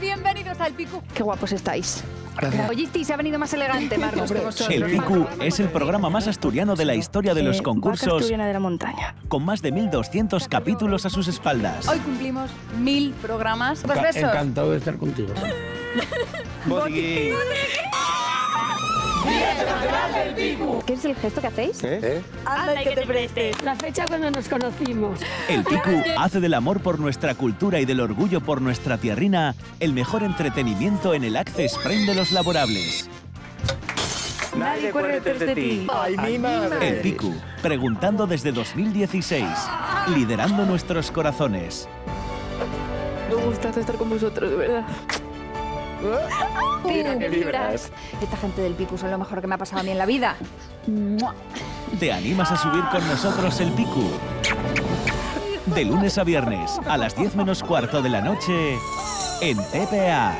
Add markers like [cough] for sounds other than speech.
Bienvenidos al Picu. Qué guapos estáis. Oye, se ha venido más elegante, Marcos, que vosotros. El Picu es el programa más asturiano de la historia de los Eh, concursos, asturiana de la montaña. con más de 1.200 capítulos a sus espaldas. Hoy cumplimos mil programas. Pues besos. Encantado de estar contigo. [laughs] ¿Qué es el gesto que hacéis? Anda, que te preste. La fecha cuando nos conocimos. El Picu hace del amor por nuestra cultura y del orgullo por nuestra tierrina el mejor entretenimiento en el Access Prime de los laborables. Nadie corre detrás de ti. ¡Ay, mi madre! El Picu, preguntando desde 2016, liderando nuestros corazones. Me gusta estar con vosotros, de verdad. Que. Esta gente del Picu son lo mejor que me ha pasado a mí en la vida. ¡Mua! ¿Te animas a subir con nosotros el Picu? De lunes a viernes, a las 10 menos cuarto de la noche, en TPA.